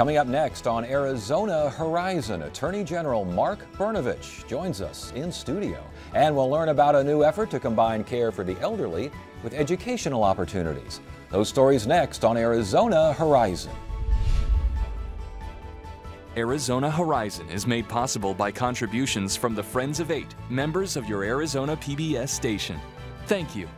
Coming up next on Arizona Horizon, Attorney General Mark Brnovich joins us in studio. And we'll learn about a new effort to combine care for the elderly with educational opportunities. Those stories next on Arizona Horizon. Arizona Horizon is made possible by contributions from the Friends of Eight, members of your Arizona PBS station. Thank you.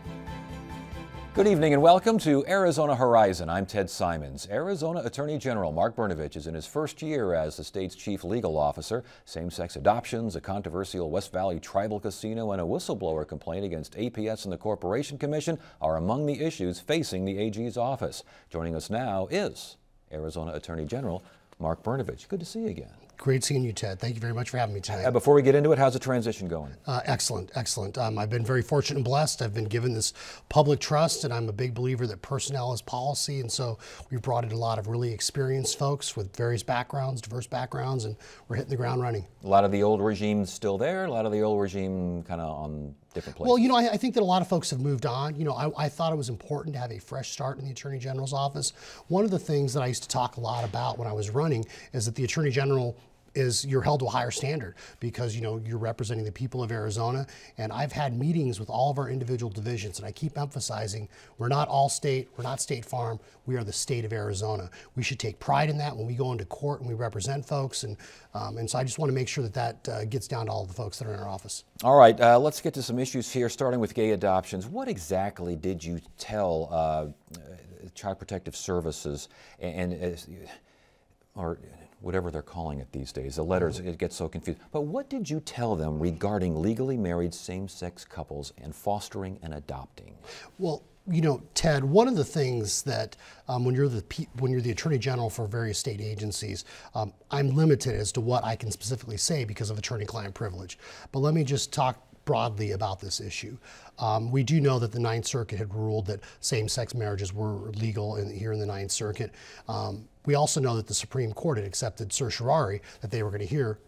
Good evening and welcome to Arizona Horizon. I'm Ted Simons. Arizona Attorney General Mark Brnovich is in his first year as the state's chief legal officer. Same-sex adoptions, a controversial West Valley tribal casino, and a whistleblower complaint against APS and the Corporation Commission are among the issues facing the AG's office. Joining us now is Arizona Attorney General Mark Brnovich. Good to see you again. Great seeing you, Ted. Thank you very much for having me tonight. Uh, before we get into it, how's the transition going? Uh, excellent, excellent. Um, I've been very fortunate and blessed. I've been given this public trust, and I'm a big believer that personnel is policy. And so we've brought in a lot of really experienced folks with various backgrounds, diverse backgrounds, and we're hitting the ground running. A lot of the old regime still there. A lot of the old regime kind of on different places. Well, you know, I, I, think that a lot of folks have moved on. You know, I, I thought it was important to have a fresh start in the Attorney General's office. One of the things that I used to talk a lot about when I was running is that the Attorney General is you're held to a higher standard because you know you're representing the people of Arizona. And I've had meetings with all of our individual divisions and I keep emphasizing we're not Allstate we're not State Farm we are the state of Arizona. We should take pride in that when we go into court and we represent folks. And um, and so I just want to make sure that that uh, gets down to all the folks that are in our office. All right uh, let's get to some issues here starting with gay adoptions. What exactly did you tell uh, Child Protective Services and, and uh, or whatever they're calling it these days. The letters, it gets so confused. But what did you tell them regarding legally married same sex couples and fostering and adopting? Well, you know, Ted, one of the things that um, when you're the when you're the attorney general for various state agencies, um, I'm limited as to what I can specifically say because of attorney-client privilege. But let me just talk broadly about this issue. Um, we do know that the Ninth Circuit had ruled that same-sex marriages were legal in, here in the Ninth Circuit. Um, we also know that the Supreme Court had accepted certiorari that they were going to hear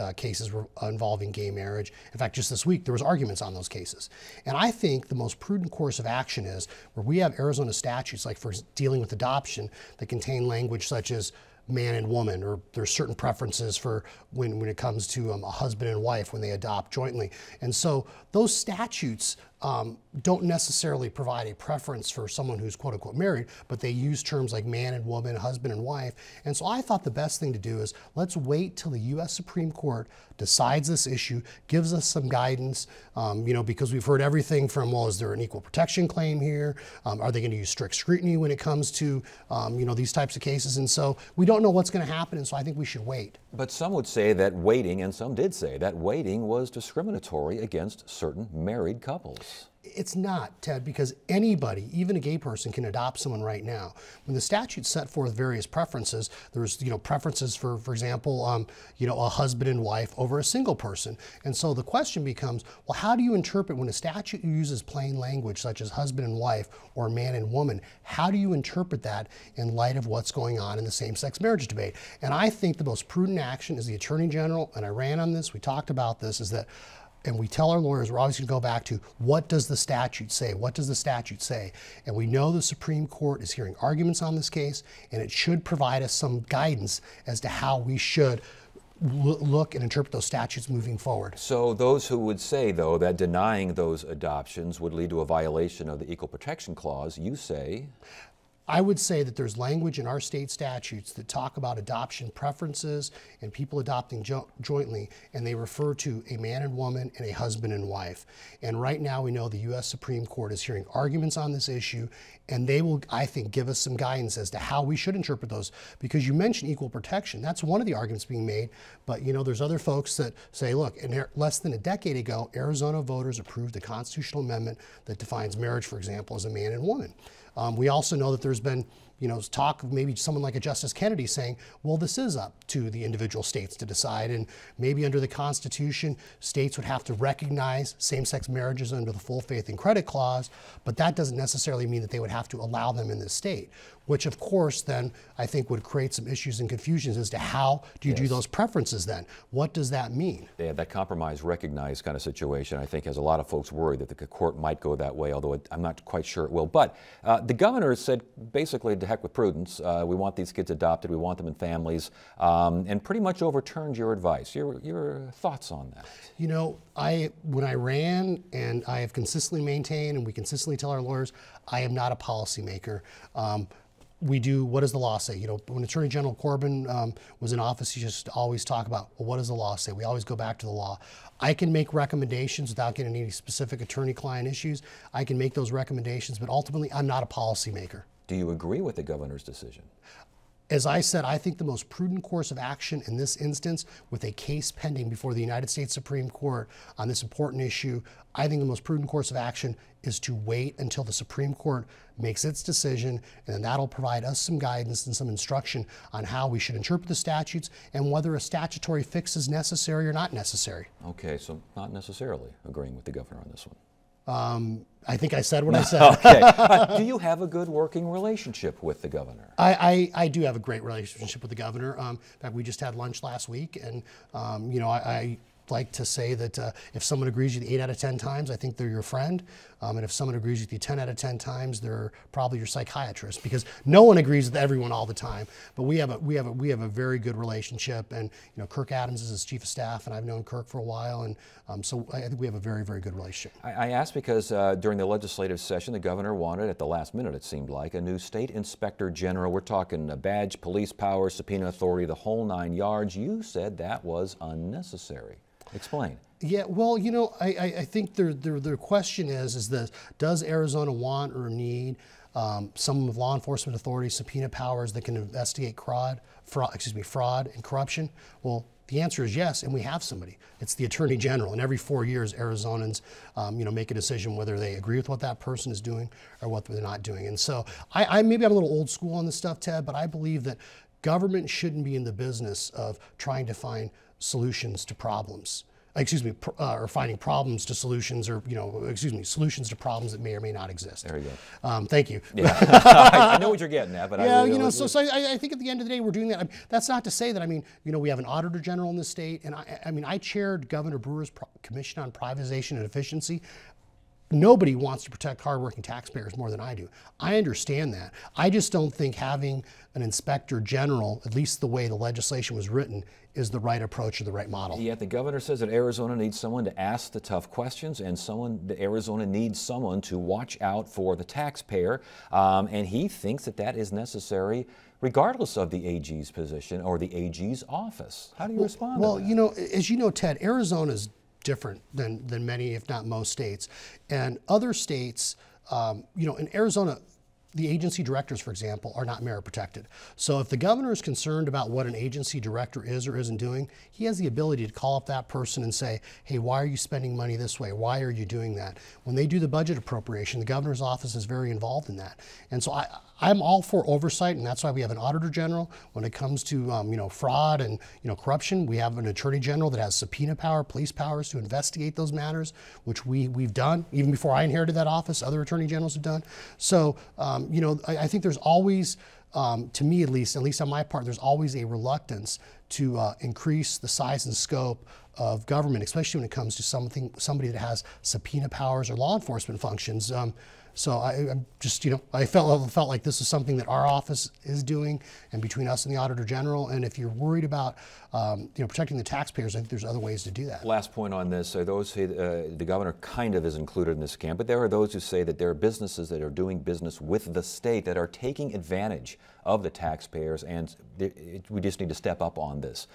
uh, cases involving gay marriage. In fact, just this week there was arguments on those cases. And I think the most prudent course of action is where we have Arizona statutes, like for dealing with adoption, that contain language such as man and woman, or there's certain preferences for when, when it comes to um, a husband and wife when they adopt jointly. And so those statutes um, don't necessarily provide a preference for someone who's quote unquote married, but they use terms like man and woman, husband and wife. And so I thought the best thing to do is let's wait till the U.S. Supreme Court decides this issue, gives us some guidance, um, you know, because we've heard everything from, well, is there an equal protection claim here? Um, are they going to use strict scrutiny when it comes to, um, you know, these types of cases? And so we don't know what's going to happen, and so I think we should wait. But some would say that waiting, and some did say that waiting was discriminatory against certain married couples. It's not, Ted, because anybody, even a gay person, can adopt someone right now. When the statute set forth various preferences, there's you know preferences for, for example, um, you know a husband and wife over a single person, and so the question becomes, well, how do you interpret when a statute uses plain language such as husband and wife or man and woman? How do you interpret that in light of what's going on in the same-sex marriage debate? And I think the most prudent action is the Attorney General, and I ran on this. We talked about this. Is that and we tell our lawyers we're always going to go back to what does the statute say? What does the statute say? And we know the Supreme Court is hearing arguments on this case, and it should provide us some guidance as to how we should look and interpret those statutes moving forward. So those who would say, though, that denying those adoptions would lead to a violation of the Equal Protection Clause, you say? I would say that there's language in our state statutes that talk about adoption preferences and people adopting jo jointly, and they refer to a man and woman and a husband and wife. And right now, we know the U.S. Supreme Court is hearing arguments on this issue, and they will, I think, give us some guidance as to how we should interpret those. Because you mentioned equal protection, that's one of the arguments being made. But you know, there's other folks that say, look, less than a decade ago, Arizona voters approved a constitutional amendment that defines marriage, for example, as a man and woman. Um, we also know that there's been you know, talk of maybe someone like a Justice Kennedy saying, well, this is up to the individual states to decide. And maybe under the Constitution, states would have to recognize same sex marriages under the full faith and credit clause, but that doesn't necessarily mean that they would have to allow them in the state, which of course then I think would create some issues and confusions as to how do you yes. do those preferences then? What does that mean? Yeah, that compromise recognized kind of situation I think has a lot of folks worried that the court might go that way, although it, I'm not quite sure it will. But uh, the governor said basically to heck with prudence. Uh, we want these kids adopted. We want them in families, um, and pretty much overturned your advice. Your your thoughts on that? You know, I when I ran, and I have consistently maintained, and we consistently tell our lawyers, I am not a policymaker. Um, we do what does the law say? You know, when Attorney General Corbin um, was in office, he just always talk about, well, what does the law say? We always go back to the law. I can make recommendations without getting any specific attorney-client issues. I can make those recommendations, but ultimately, I'm not a policymaker. Do you agree with the governor's decision? As I said, I think the most prudent course of action in this instance, with a case pending before the United States Supreme Court on this important issue, I think the most prudent course of action is to wait until the Supreme Court makes its decision, and then that'll provide us some guidance and some instruction on how we should interpret the statutes and whether a statutory fix is necessary or not necessary. Okay, so not necessarily agreeing with the governor on this one. Um, I think I said what I said. okay. Uh, do you have a good working relationship with the governor? I, I, I do have a great relationship with the governor. Um, in fact, we just had lunch last week, and um, you know, I, I like to say that uh, if someone agrees with you eight out of 10 times, I think they're your friend. Um, and if someone agrees with you 10 out of 10 times, they're probably your psychiatrist because no one agrees with everyone all the time. But we have a, we have a, we have a very good relationship. And, you know, Kirk Adams is his chief of staff, and I've known Kirk for a while. And um, so I think we have a very, very good relationship. I, I asked because uh, during the legislative session, the governor wanted, at the last minute, it seemed like, a new state inspector general. We're talking a badge, police power, subpoena authority, the whole nine yards. You said that was unnecessary. Explain. Yeah, well, you know, I, I, I think the, the, the question is, is this, does Arizona want or need um, some law enforcement authorities subpoena powers that can investigate fraud, fraud, excuse me, fraud and corruption? Well, the answer is yes, and we have somebody. It's the Attorney General, and every four years, Arizonans, um, you know, make a decision whether they agree with what that person is doing or what they're not doing. And so, I, I maybe I'm a little old school on this stuff, Ted, but I believe that government shouldn't be in the business of trying to find solutions to problems. Excuse me, uh, or finding problems to solutions, or you know, excuse me, solutions to problems that may or may not exist. There you go. Um, thank you. Yeah, I, I know what you're getting at, but yeah, I, you know, so, so I, I, think at the end of the day, we're doing that. I mean, that's not to say that I mean, you know, we have an auditor general in the state, and I, I mean, I chaired Governor Brewer's Commission on Privatization and Efficiency. Nobody wants to protect hardworking taxpayers more than I do. I understand that. I just don't think having an inspector general, at least the way the legislation was written, is the right approach or the right model. Yet the governor says that Arizona needs someone to ask the tough questions, and someone that Arizona needs someone to watch out for the taxpayer, um, and he thinks that that is necessary regardless of the AG's position or the AG's office. How do you well, respond? Well, you know, as you know, Ted, Arizona's different than, than many, if not most states. And other states, um, you know, in Arizona, the agency directors, for example, are not merit protected. So if the governor is concerned about what an agency director is or isn't doing, he has the ability to call up that person and say, hey, why are you spending money this way? Why are you doing that? When they do the budget appropriation, the governor's office is very involved in that. And so I, I'm all for oversight, and that's why we have an auditor general. When it comes to um, you know fraud and you know corruption, we have an attorney general that has subpoena power, police powers to investigate those matters, which we we've done even before I inherited that office. Other attorney generals have done. So um, you know, I, I, think there's always, um, to me at least, at least on my part, there's always a reluctance to uh, increase the size and scope of government, especially when it comes to something somebody that has subpoena powers or law enforcement functions. Um, so I, am just, you know, I felt felt like this is something that our office is doing, and between us and the Auditor General. And if you're worried about, um, you know, protecting the taxpayers, I think there's other ways to do that. Last point on this: are those who uh, the governor kind of is included in this camp, but there are those who say that there are businesses that are doing business with the state that are taking advantage of the taxpayers, and we just need to step up on this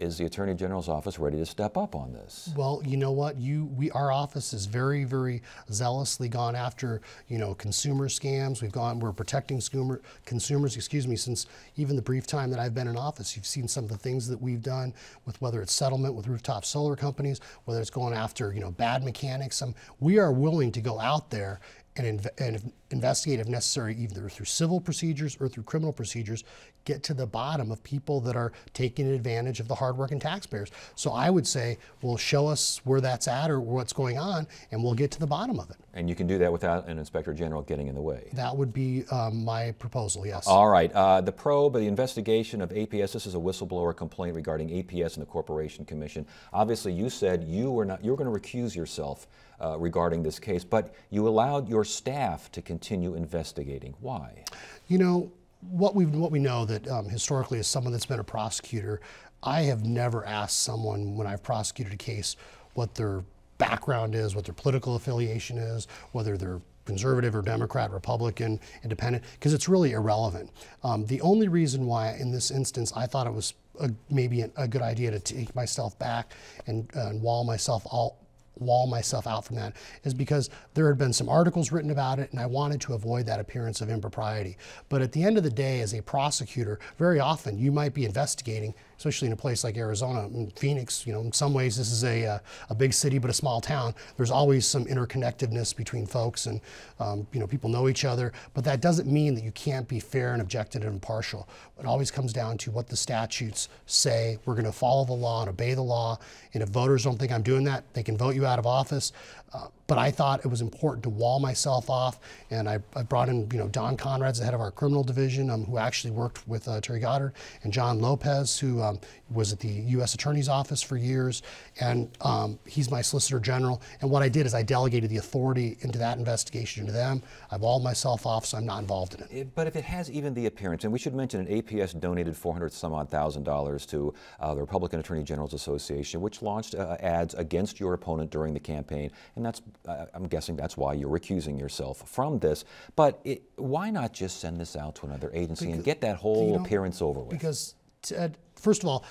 is the Attorney General's office ready to step up on this? Well, you know what? You we our office is very very zealously gone after you know consumer scams. We've gone we're protecting consumer consumers. Excuse me, since even the brief time that I've been in office, you've seen some of the things that we've done with whether it's settlement with rooftop solar companies, whether it's going after you know bad mechanics. Um, we are willing to go out there and investigate if necessary, either through civil procedures or through criminal procedures, get to the bottom of people that are taking advantage of the hardworking taxpayers. So I would say, well, show us where that's at or what's going on, and we'll get to the bottom of it. And you can do that without an inspector general getting in the way. That would be um, my proposal. Yes. All right. Uh, the probe, the investigation of APS. This is a whistleblower complaint regarding APS and the Corporation Commission. Obviously, you said you were not. You were going to recuse yourself uh, regarding this case, but you allowed your staff to continue investigating. Why? You know, what we what we know that um, historically, as someone that's been a prosecutor, I have never asked someone when I've prosecuted a case what their background is, what their political affiliation is, whether they're conservative or Democrat, Republican, independent, because it's really irrelevant. Um, the only reason why, in this instance, I thought it was a, maybe a, a, good idea to take myself back and, uh, and wall myself all wall myself out from that is because there had been some articles written about it and I wanted to avoid that appearance of impropriety. But at the end of the day, as a prosecutor, very often you might be investigating, especially in a place like Arizona, and Phoenix, you know, in some ways this is a, a, uh, a big city but a small town. There's always some interconnectedness between folks and, um, you know, people know each other, but that doesn't mean that you can't be fair and objective and impartial. It always comes down to what the statutes say. We're going to follow the law and obey the law. And if voters don't think I'm doing that, they can vote you out of office. Uh, but I thought it was important to wall myself off, and I, I brought in, you know, Don Conrad's the head of our criminal division, um, who actually worked with uh, Terry Goddard, and John Lopez, who um, was at the U.S. Attorney's Office for years, and um, he's my Solicitor General. And what I did is I delegated the authority into that investigation to them. I walled myself off, so I'm not involved in it. But if it has even the appearance, and we should mention an APS donated 400 some odd thousand dollars to uh, the Republican Attorney General's Association, which launched uh, ads against your opponent during the campaign, and that's uh, I'm guessing that's why you're recusing yourself from this. But it, why not just send this out to another agency because, and get that whole you know, appearance over with? Because, Ted, first of all,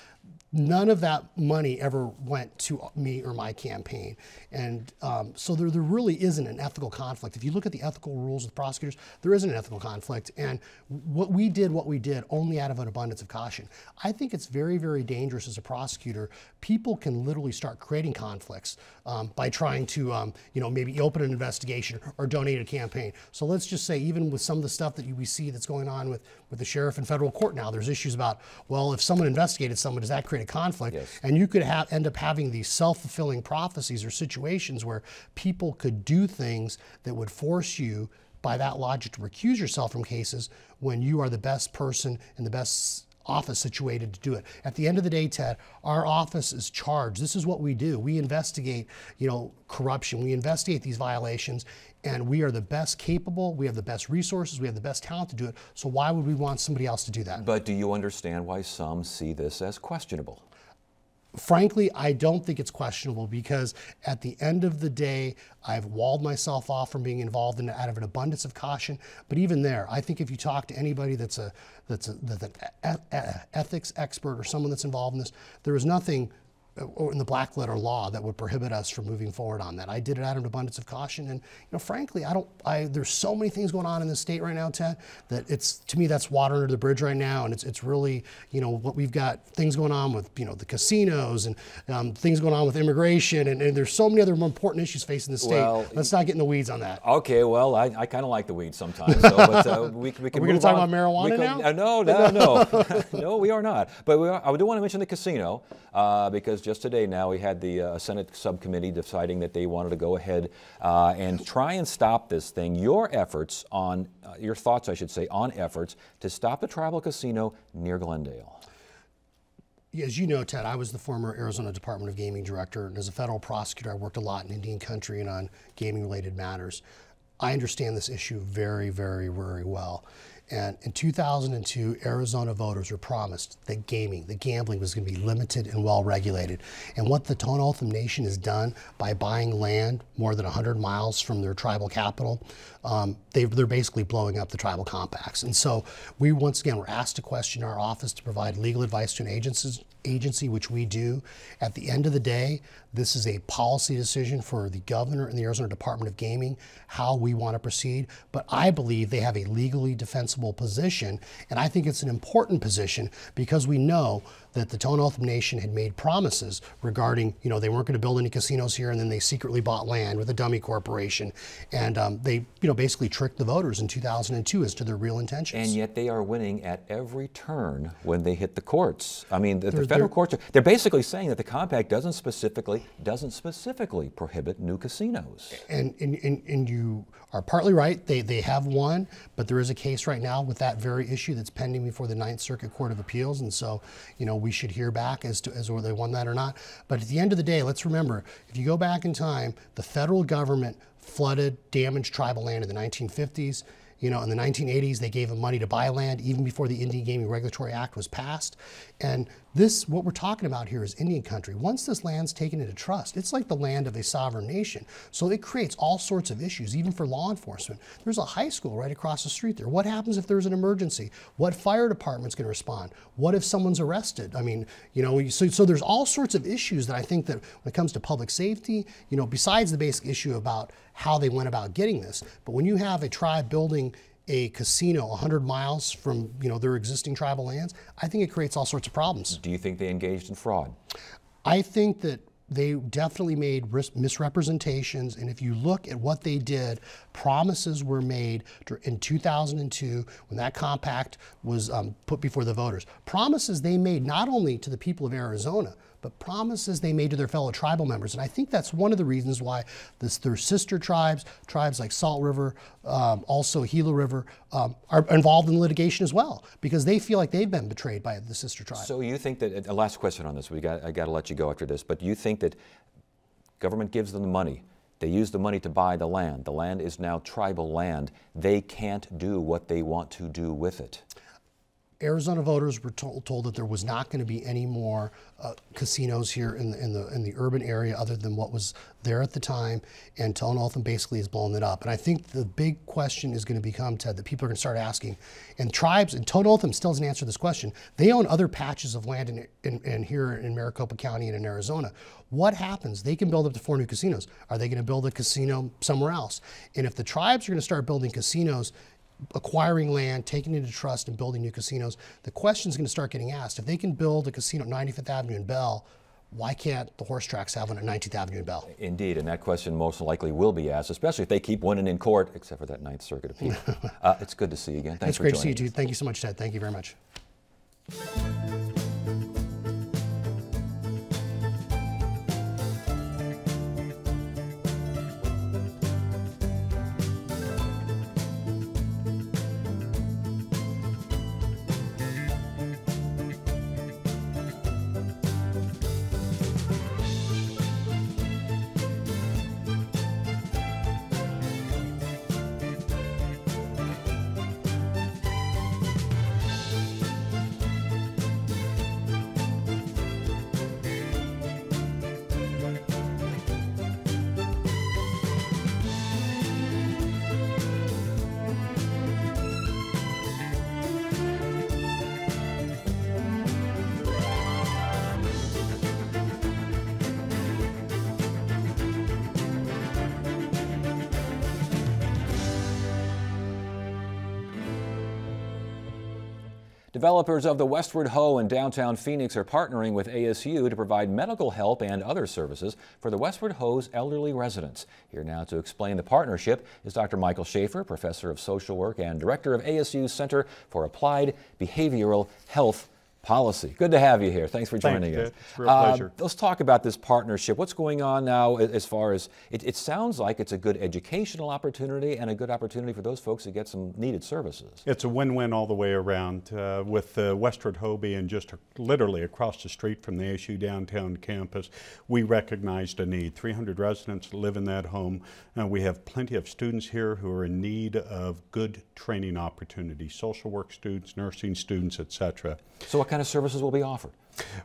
none of that money ever went to me or my campaign. And um, so there, there really isn't an ethical conflict. If you look at the ethical rules with prosecutors, there isn't an ethical conflict. And what we did, what we did, only out of an abundance of caution. I think it's very, very dangerous as a prosecutor. People can literally start creating conflicts um, by trying to, um, you know, maybe open an investigation or donate a campaign. So let's just say, even with some of the stuff that we see that's going on with, with the sheriff and federal court now, there's issues about, well, if someone investigated someone, does that create a conflict. Yes. And you could have, end up having these self fulfilling prophecies or situations where people could do things that would force you, by that logic, to recuse yourself from cases when you are the best person and the best office situated to do it. At the end of the day, Ted, our office is charged. This is what we do. We investigate, you know, corruption. We investigate these violations, and we are the best capable. We have the best resources. We have the best talent to do it. So why would we want somebody else to do that? But do you understand why some see this as questionable? Frankly, I don't think it's questionable because at the end of the day, I've walled myself off from being involved in it out of an abundance of caution. But even there, I think if you talk to anybody that's a that's a, that's an ethics expert or someone that's involved in this, there is nothing or in the black letter law that would prohibit us from moving forward on that. I did it out of an abundance of caution, and you know, frankly, I don't. I there's so many things going on in the state right now, Ted, that it's to me that's water under the bridge right now, and it's it's really you know what we've got things going on with you know the casinos and um, things going on with immigration, and, and, there's so many other more important issues facing the state. Well, Let's not get in the weeds on that. Okay, well, I, I kind of like the weeds sometimes, so, but uh, we, we can. Are we going to talk about marijuana can, now? Uh, no, no, no, no, we are not. But we are, I do want to mention the casino uh, because just today now we had the uh, Senate subcommittee deciding that they wanted to go ahead uh, and try and stop this thing. Your efforts on, uh, your thoughts, I should say, on efforts to stop the tribal casino near Glendale. As you know, Ted, I was the former Arizona Department of Gaming Director, and as a federal prosecutor, I worked a lot in Indian country and on gaming related matters. I understand this issue very, very, very well. And in 2002, Arizona voters were promised that gaming, the gambling was going to be limited and well regulated. And what the Tohono Nation has done by buying land more than 100 miles from their tribal capital, um, they, are basically blowing up the tribal compacts. And so we once again were asked to question our office to provide legal advice to an agency, agency, which we do. At the end of the day, this is a policy decision for the governor and the Arizona Department of Gaming how we want to proceed. But I believe they have a legally defensible position, and I think it's an important position because we know that the Tohono Nation had made promises regarding, you know, they weren't going to build any casinos here, and then they secretly bought land with a dummy corporation, and um, they, you know, basically tricked the voters in 2002 as to their real intentions. And yet they are winning at every turn when they hit the courts. I mean, the, the federal courts are, they're basically saying that the compact doesn't specifically doesn't specifically prohibit new casinos. And and, and, and you are partly right. They they have won, but there is a case right now with that very issue that's pending before the Ninth Circuit Court of Appeals, and so you know we should hear back as to as whether they won that or not. But at the end of the day, let's remember if you go back in time, the federal government flooded, damaged tribal land in the 1950s You know, in the 1980s, they gave them money to buy land even before the Indian Gaming Regulatory Act was passed. And this, what we're talking about here is Indian country. Once this land's taken into trust, it's like the land of a sovereign nation. So it creates all sorts of issues, even for law enforcement. There's a high school right across the street there. What happens if there's an emergency? What fire department's going to respond? What if someone's arrested? I mean, you know, so, so there's all sorts of issues that I think that when it comes to public safety, you know, besides the basic issue about how they went about getting this, but when you have a tribe building a casino 100 miles from you know their existing tribal lands, I think it creates all sorts of problems. Do you think they engaged in fraud? I think that they definitely made misrepresentations, and if you look at what they did, promises were made in 2002 when that compact was um, put before the voters. Promises they made not only to the people of Arizona, but promises they made to their fellow tribal members. And I think that's one of the reasons why this, their sister tribes, tribes like Salt River, um, also Gila River, um, are involved in litigation as well because they feel like they've been betrayed by the sister tribe. So you think that, a last question on this, we got, I got to let you go after this, but you think that government gives them the money, they use the money to buy the land. The land is now tribal land. They can't do what they want to do with it. Arizona voters were told, told, that there was not going to be any more uh, casinos here in the, in the in the urban area other than what was there at the time, and Tohono basically has blown it up. And I think the big question is going to become, Ted, that people are going to start asking, and tribes, and Tohono still doesn't answer this question. They own other patches of land in, in, in here in Maricopa County and in Arizona. What happens? They can build up to four new casinos. Are they going to build a casino somewhere else? And if the tribes are going to start building casinos acquiring land, taking it into trust, and building new casinos, the question is going to start getting asked. If they can build a casino at 95th Avenue in Bell, why can't the horse tracks have one at 19th Avenue in Bell? Indeed, and that question most likely will be asked, especially if they keep winning in court, except for that Ninth Circuit appeal. uh, it's good to see you again. Thanks it's great to see you, too. Thank you so much, Ted. Thank you very much. Developers of the Westward Ho in downtown Phoenix are partnering with ASU to provide medical help and other services for the Westward Ho's elderly residents. Here now to explain the partnership is Dr. Michael Shafer, professor of social work and director of ASU's Center for Applied Behavioral Health policy. Good to have you here. Thanks for joining Thanks, us. It's real pleasure. Uh, let's talk about this partnership. What's going on now as far as it, it, sounds like it's a good educational opportunity and a good opportunity for those folks to get some needed services. It's a win-win all the way around. Uh, with the Westward Ho and just literally across the street from the ASU downtown campus, we recognized a need. 300 residents live in that home. Uh, we have plenty of students here who are in need of good training opportunities, social work students, nursing students, etc. So what kind of services will be offered?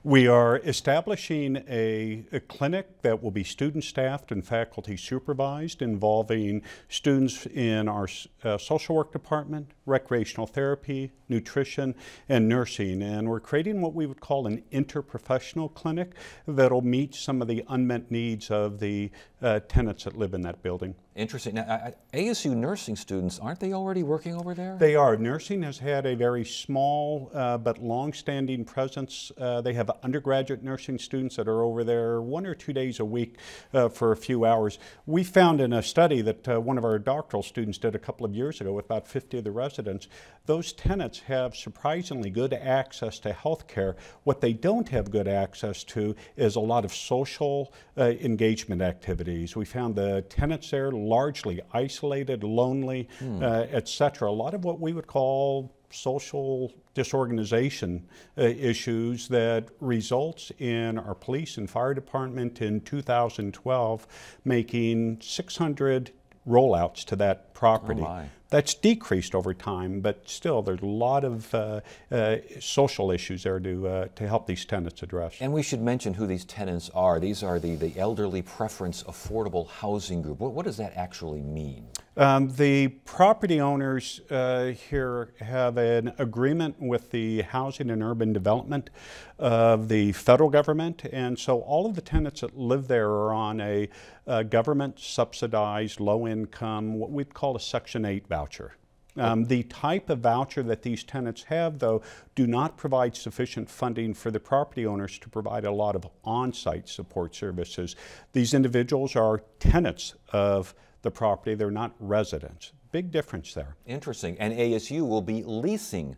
We are establishing a, a, clinic that will be student staffed and faculty supervised involving students in our uh, social work department, recreational therapy, nutrition, and nursing. And we're creating what we would call an interprofessional clinic that'll meet some of the unmet needs of the uh, tenants that live in that building. Interesting. Now, ASU nursing students, aren't they already working over there? They are. Nursing has had a very small uh, but long-standing presence. Uh, they have undergraduate nursing students that are over there one or two days a week uh, for a few hours. We found in a study that uh, one of our doctoral students did a couple of years ago with about 50 of the residents, those tenants have surprisingly good access to health care. What they don't have good access to is a lot of social uh, engagement activities. We found the tenants there largely isolated, lonely, hmm. uh, etc. A lot of what we would call social disorganization uh, issues that results in our police and fire department in 2012 making 600 rollouts to that property. Oh. That's decreased over time, but still, there's a lot of uh, uh, social issues there to, uh, to help these tenants address. And we should mention who these tenants are. These are the, the Elderly Preference Affordable Housing Group. What, what does that actually mean? Um, the property owners uh, here have an agreement with the Housing and Urban Development of the federal government, and so all of the tenants that live there are on a, a government subsidized low income, what we'd call a Section 8 voucher. Um, the type of voucher that these tenants have, though, do not provide sufficient funding for the property owners to provide a lot of on site support services. These individuals are tenants of the property, they're not residents. Big difference there. Interesting. And ASU will be leasing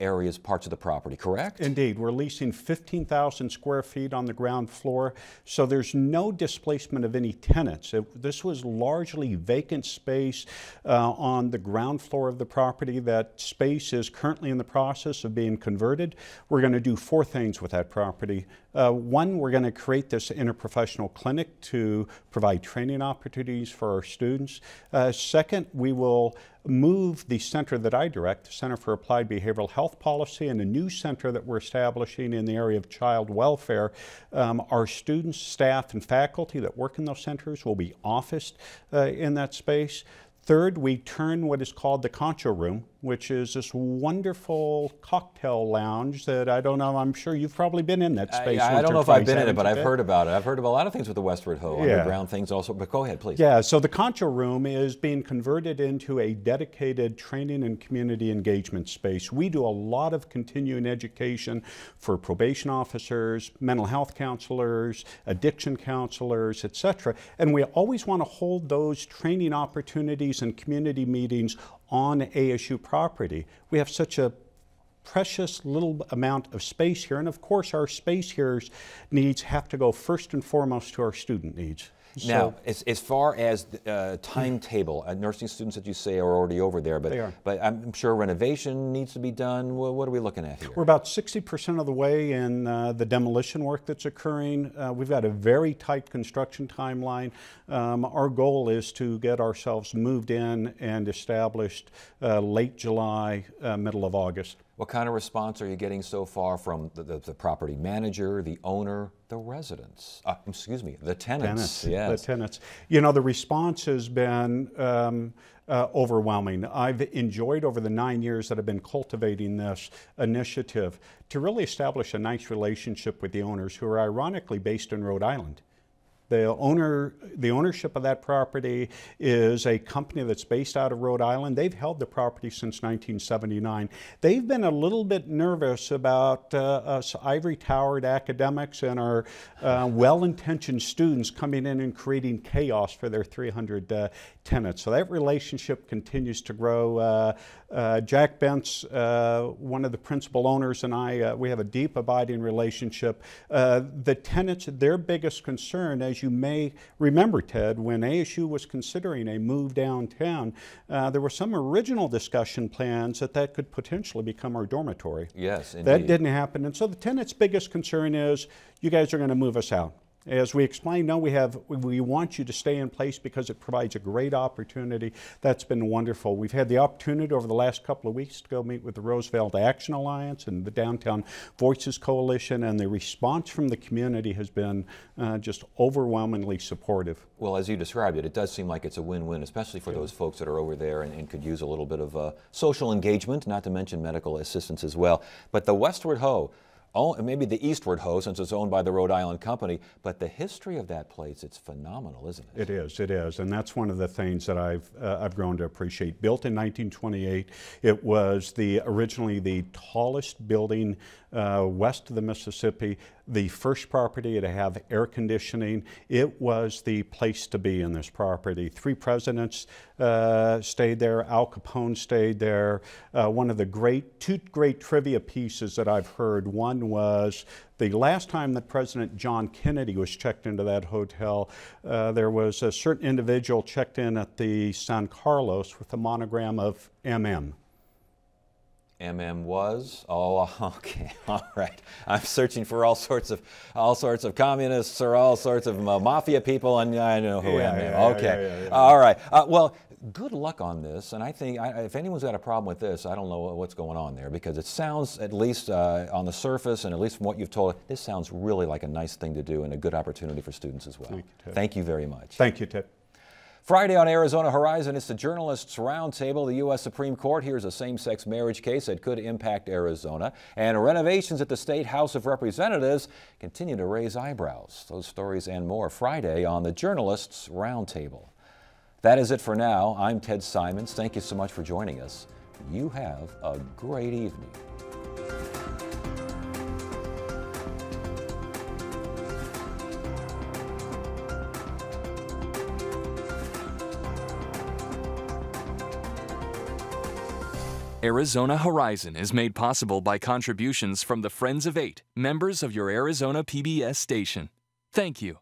areas, parts of the property, correct? Indeed, we're leasing 15,000 square feet on the ground floor, so there's no displacement of any tenants. It, this was largely vacant space uh, on the ground floor of the property. That space is currently in the process of being converted. We're going to do four things with that property. Uh, one, we're going to create this interprofessional clinic to provide training opportunities for our students. Uh, second, we will move the center that I direct, the Center for Applied Behavioral Health Policy, and a new center that we're establishing in the area of child welfare. Um, our students, staff, and faculty that work in those centers will be officed uh, in that space. Third, we turn what is called the Concho Room, which is this wonderful cocktail lounge that I don't know, I'm sure you've probably been in that space. I, I don't know if I've been in it, but I've heard about it. I've heard of a lot of things with the Westward Ho, Yeah. underground things also. But go ahead, please. Yeah, so the Concho Room is being converted into a dedicated training and community engagement space. We do a lot of continuing education for probation officers, mental health counselors, addiction counselors, etc. And we always want to hold those training opportunities and community meetings on ASU property. We have such a precious little amount of space here. And of course, our space here's needs have to go first and foremost to our student needs. Now, as, as far as the, uh, timetable, uh, nursing students that you say are already over there, but but I'm sure renovation needs to be done. Well, what are we looking at here? We're about 60% of the way in uh, the demolition work that's occurring. Uh, we've got a very tight construction timeline. Um, our goal is to get ourselves moved in and established uh, late July, uh, middle of August. What kind of response are you getting so far from the, the, the property manager, the owner, the residents? Uh, excuse me, the tenants. tenants. Yes. The tenants. You know, the response has been um, uh, overwhelming. I've enjoyed over the nine years that I've been cultivating this initiative to really establish a nice relationship with the owners who are ironically based in Rhode Island. The owner, the ownership of that property is a company that's based out of Rhode Island. They've held the property since 1979. They've been a little bit nervous about uh, us ivory towered academics and our uh, well-intentioned students coming in and creating chaos for their 300 uh, tenants. So that relationship continues to grow. Uh, uh, Jack Bentz, uh, one of the principal owners, and I, we have a deep, abiding relationship. The tenants, their biggest concern, as you may remember, Ted, when ASU was considering a move downtown, uh, there were some original discussion plans that that could potentially become our dormitory. Yes, indeed. That didn't happen. And so the tenant's biggest concern is you guys are going to move us out. As we explained, no, we have we- want you to stay in place because it provides a great opportunity. That's been wonderful. We've had the opportunity over the last couple of weeks to go meet with the Roosevelt Action Alliance and the Downtown Voices Coalition, and the response from the community has been uh, just overwhelmingly supportive. Well, as you described it, it does seem like it's a win-win, especially for those folks that are over there and, and could use a little bit of uh, social engagement, not to mention medical assistance as well. But the Westward Ho, oh, maybe the Eastward Ho, since it's owned by the Rhode Island company, but the history of that place, it's phenomenal, isn't it? It is, it is, and that's one of the things that I've uh, I've grown to appreciate. Built in 1928, it was the originally the tallest building uh, west of the Mississippi, the first property to have air conditioning. It was the place to be in this property. Three presidents uh, stayed there. Al Capone stayed there. Uh, one of the great two great trivia pieces that I've heard. One was the last time that President John Kennedy was checked into that hotel, uh, there was a certain individual checked in at the San Carlos with the monogram of MM. MM was. Oh, okay, all right. I'm searching for all sorts of all sorts of communists or all sorts of uh, mafia people, and I know who Yeah, MM. yeah, okay, yeah. all right. Uh, well, good luck on this. And I think I, if anyone's got a problem with this, I don't know what's going on there because it sounds, at least uh, on the surface, and at least from what you've told, this sounds really like a nice thing to do and a good opportunity for students as well. Thank you. Thank you very much. Thank you, Ted. Friday on Arizona Horizon, it's the Journalists Roundtable. The U.S. Supreme Court hears a same sex marriage case that could impact Arizona. And renovations at the State House of Representatives continue to raise eyebrows. Those stories and more Friday on the Journalists Roundtable. That is it for now. I'm Ted Simons. Thank you so much for joining us. You have a great evening. Arizona Horizon is made possible by contributions from the Friends of Eight, members of your Arizona PBS station. Thank you.